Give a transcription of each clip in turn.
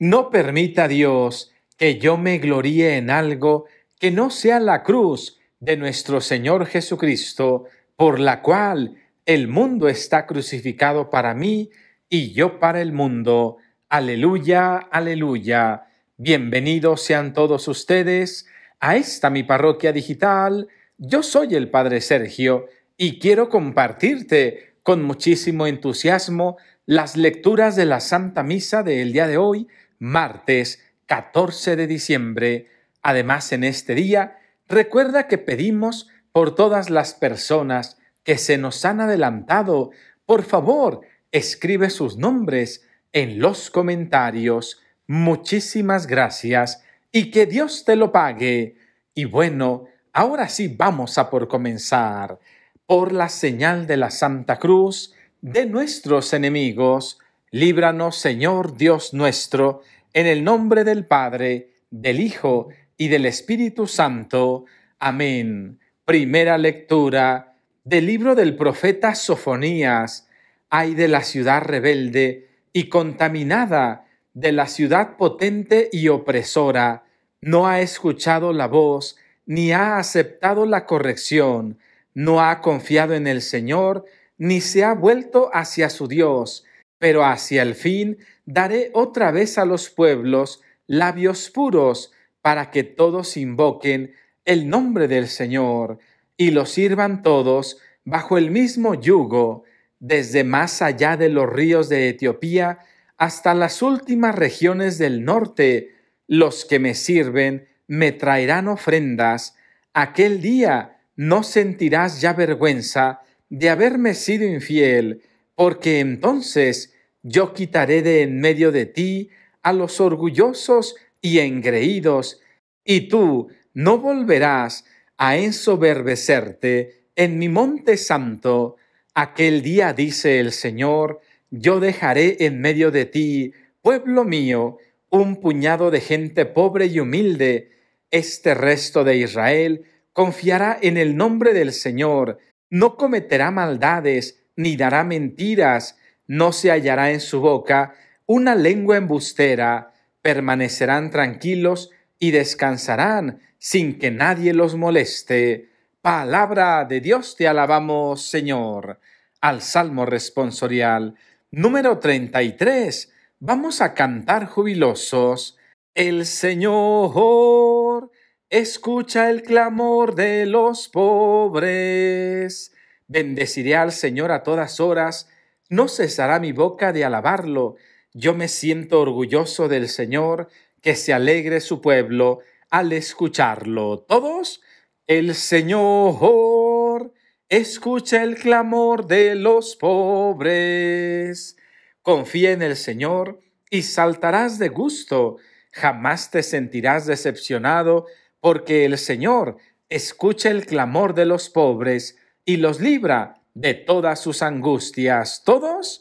No permita Dios que yo me gloríe en algo que no sea la cruz de nuestro Señor Jesucristo, por la cual el mundo está crucificado para mí y yo para el mundo. Aleluya, aleluya. Bienvenidos sean todos ustedes a esta mi parroquia digital. Yo soy el Padre Sergio y quiero compartirte con muchísimo entusiasmo las lecturas de la Santa Misa del día de hoy, martes 14 de diciembre. Además, en este día, recuerda que pedimos por todas las personas que se nos han adelantado. Por favor, escribe sus nombres en los comentarios. Muchísimas gracias y que Dios te lo pague. Y bueno, ahora sí vamos a por comenzar. Por la señal de la Santa Cruz de nuestros enemigos, líbranos Señor Dios nuestro, en el nombre del Padre, del Hijo y del Espíritu Santo. Amén. Primera lectura del libro del profeta Sofonías. Ay de la ciudad rebelde y contaminada, de la ciudad potente y opresora. No ha escuchado la voz, ni ha aceptado la corrección, no ha confiado en el Señor, ni se ha vuelto hacia su Dios, pero hacia el fin daré otra vez a los pueblos labios puros, para que todos invoquen el nombre del Señor, y los sirvan todos bajo el mismo yugo, desde más allá de los ríos de Etiopía hasta las últimas regiones del norte, los que me sirven me traerán ofrendas. Aquel día no sentirás ya vergüenza de haberme sido infiel, porque entonces yo quitaré de en medio de ti a los orgullosos y engreídos, y tú no volverás a ensoberbecerte en mi monte santo. Aquel día, dice el Señor, yo dejaré en medio de ti, pueblo mío, un puñado de gente pobre y humilde. Este resto de Israel confiará en el nombre del Señor, no cometerá maldades, ni dará mentiras, no se hallará en su boca una lengua embustera, permanecerán tranquilos y descansarán sin que nadie los moleste. Palabra de Dios te alabamos, Señor. Al Salmo responsorial número 33. Vamos a cantar jubilosos. El Señor Escucha el clamor de los pobres. Bendeciré al Señor a todas horas, no cesará mi boca de alabarlo. Yo me siento orgulloso del Señor, que se alegre su pueblo al escucharlo. Todos, el Señor escucha el clamor de los pobres. Confía en el Señor y saltarás de gusto. Jamás te sentirás decepcionado porque el Señor escucha el clamor de los pobres y los libra de todas sus angustias. ¿Todos?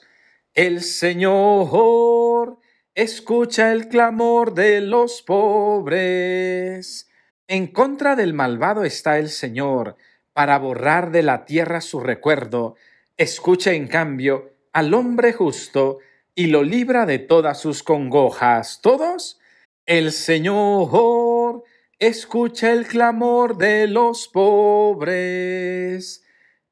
El Señor escucha el clamor de los pobres. En contra del malvado está el Señor, para borrar de la tierra su recuerdo. Escucha en cambio al hombre justo y lo libra de todas sus congojas. ¿Todos? El Señor escucha el clamor de los pobres.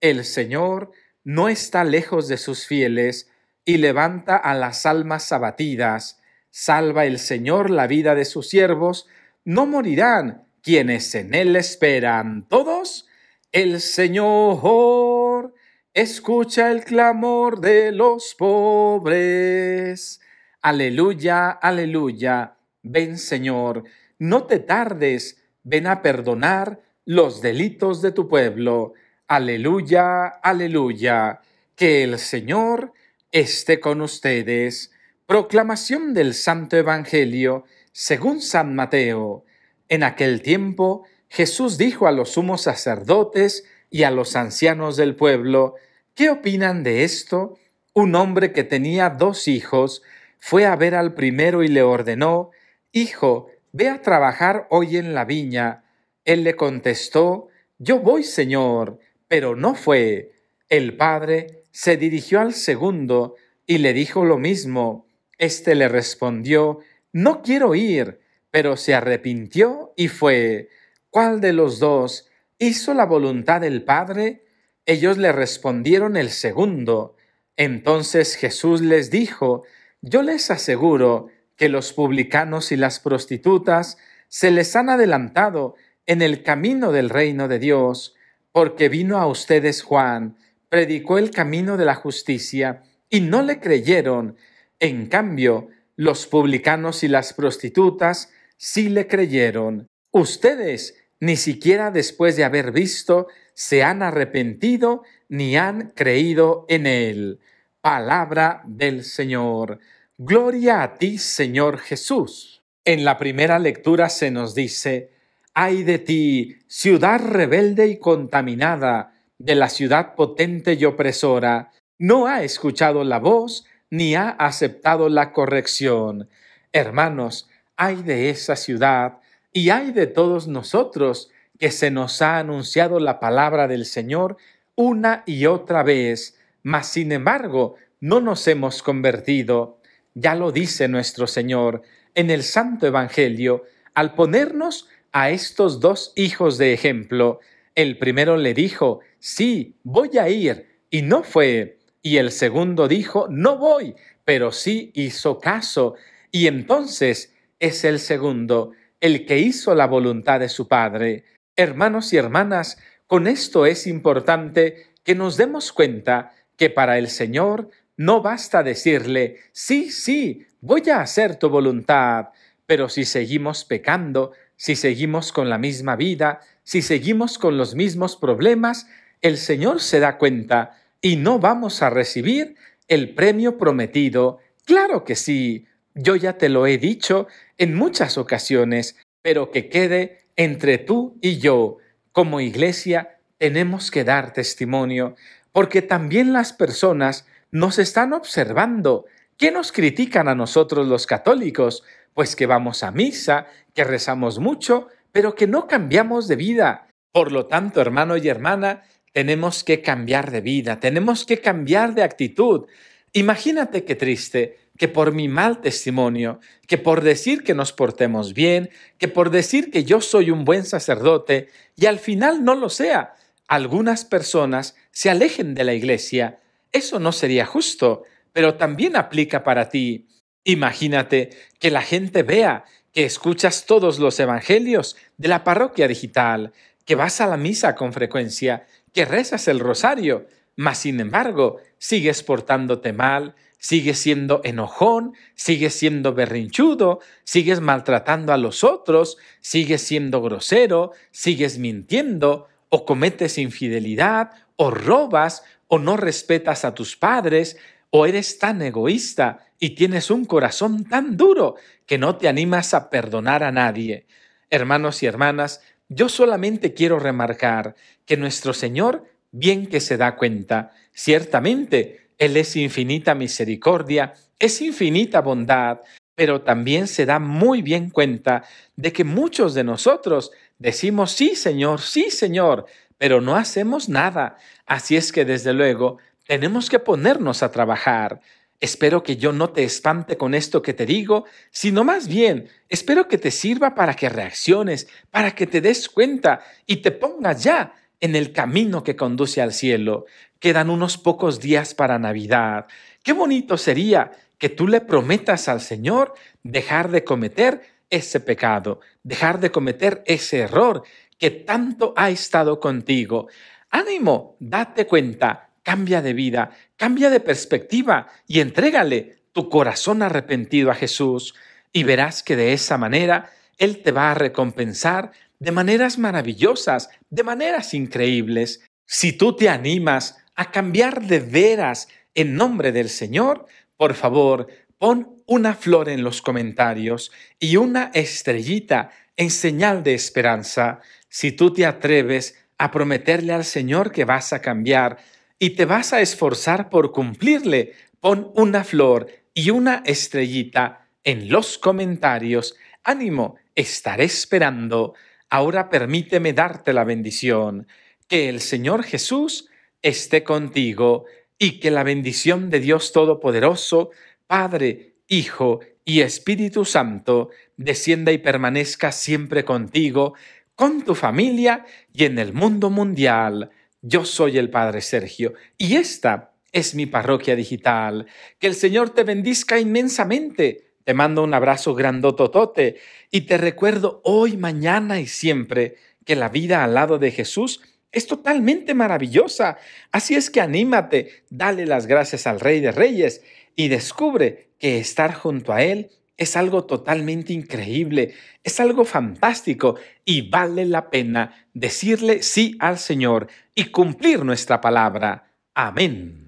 El Señor no está lejos de sus fieles y levanta a las almas abatidas. Salva el Señor la vida de sus siervos, no morirán quienes en Él esperan. Todos, el Señor escucha el clamor de los pobres. Aleluya, aleluya. Ven Señor no te tardes, ven a perdonar los delitos de tu pueblo. Aleluya, aleluya. Que el Señor esté con ustedes. Proclamación del Santo Evangelio según San Mateo. En aquel tiempo Jesús dijo a los sumos sacerdotes y a los ancianos del pueblo, ¿qué opinan de esto? Un hombre que tenía dos hijos fue a ver al primero y le ordenó, Hijo, Ve a trabajar hoy en la viña. Él le contestó, Yo voy, Señor, pero no fue. El padre se dirigió al segundo y le dijo lo mismo. Este le respondió, no quiero ir, pero se arrepintió y fue. ¿Cuál de los dos hizo la voluntad del Padre? Ellos le respondieron el segundo. Entonces Jesús les dijo, Yo les aseguro que los publicanos y las prostitutas se les han adelantado en el camino del reino de Dios, porque vino a ustedes Juan, predicó el camino de la justicia, y no le creyeron. En cambio, los publicanos y las prostitutas sí le creyeron. Ustedes, ni siquiera después de haber visto, se han arrepentido ni han creído en él. Palabra del Señor. Gloria a ti, Señor Jesús. En la primera lectura se nos dice, ay de ti, ciudad rebelde y contaminada, de la ciudad potente y opresora, no ha escuchado la voz ni ha aceptado la corrección. Hermanos, ay de esa ciudad y ay de todos nosotros que se nos ha anunciado la palabra del Señor una y otra vez, mas sin embargo no nos hemos convertido. Ya lo dice nuestro Señor en el Santo Evangelio, al ponernos a estos dos hijos de ejemplo. El primero le dijo, sí, voy a ir, y no fue. Y el segundo dijo, no voy, pero sí hizo caso. Y entonces es el segundo, el que hizo la voluntad de su Padre. Hermanos y hermanas, con esto es importante que nos demos cuenta que para el Señor no basta decirle, sí, sí, voy a hacer tu voluntad, pero si seguimos pecando, si seguimos con la misma vida, si seguimos con los mismos problemas, el Señor se da cuenta y no vamos a recibir el premio prometido. Claro que sí, yo ya te lo he dicho en muchas ocasiones, pero que quede entre tú y yo. Como iglesia tenemos que dar testimonio, porque también las personas nos están observando. ¿Qué nos critican a nosotros los católicos? Pues que vamos a misa, que rezamos mucho, pero que no cambiamos de vida. Por lo tanto, hermano y hermana, tenemos que cambiar de vida, tenemos que cambiar de actitud. Imagínate qué triste que por mi mal testimonio, que por decir que nos portemos bien, que por decir que yo soy un buen sacerdote y al final no lo sea, algunas personas se alejen de la iglesia. Eso no sería justo, pero también aplica para ti. Imagínate que la gente vea que escuchas todos los evangelios de la parroquia digital, que vas a la misa con frecuencia, que rezas el rosario, mas sin embargo sigues portándote mal, sigues siendo enojón, sigues siendo berrinchudo, sigues maltratando a los otros, sigues siendo grosero, sigues mintiendo, o cometes infidelidad, o robas, o no respetas a tus padres, o eres tan egoísta y tienes un corazón tan duro que no te animas a perdonar a nadie. Hermanos y hermanas, yo solamente quiero remarcar que nuestro Señor bien que se da cuenta, ciertamente, Él es infinita misericordia, es infinita bondad, pero también se da muy bien cuenta de que muchos de nosotros decimos sí, Señor, sí, Señor, pero no hacemos nada. Así es que desde luego tenemos que ponernos a trabajar. Espero que yo no te espante con esto que te digo, sino más bien espero que te sirva para que reacciones, para que te des cuenta y te pongas ya en el camino que conduce al cielo. Quedan unos pocos días para Navidad. Qué bonito sería que tú le prometas al Señor dejar de cometer ese pecado, dejar de cometer ese error que tanto ha estado contigo. Ánimo, date cuenta, cambia de vida, cambia de perspectiva y entrégale tu corazón arrepentido a Jesús y verás que de esa manera Él te va a recompensar de maneras maravillosas, de maneras increíbles. Si tú te animas a cambiar de veras en nombre del Señor, por favor, pon una flor en los comentarios y una estrellita en señal de esperanza. Si tú te atreves a prometerle al Señor que vas a cambiar y te vas a esforzar por cumplirle, pon una flor y una estrellita en los comentarios. Ánimo, estaré esperando. Ahora permíteme darte la bendición. Que el Señor Jesús esté contigo y que la bendición de Dios Todopoderoso, Padre, Hijo y Espíritu Santo descienda y permanezca siempre contigo, con tu familia y en el mundo mundial. Yo soy el Padre Sergio y esta es mi parroquia digital. Que el Señor te bendizca inmensamente. Te mando un abrazo grandototote y te recuerdo hoy, mañana y siempre que la vida al lado de Jesús es totalmente maravillosa. Así es que anímate, dale las gracias al Rey de Reyes y descubre que estar junto a Él es algo totalmente increíble, es algo fantástico y vale la pena decirle sí al Señor y cumplir nuestra palabra. Amén.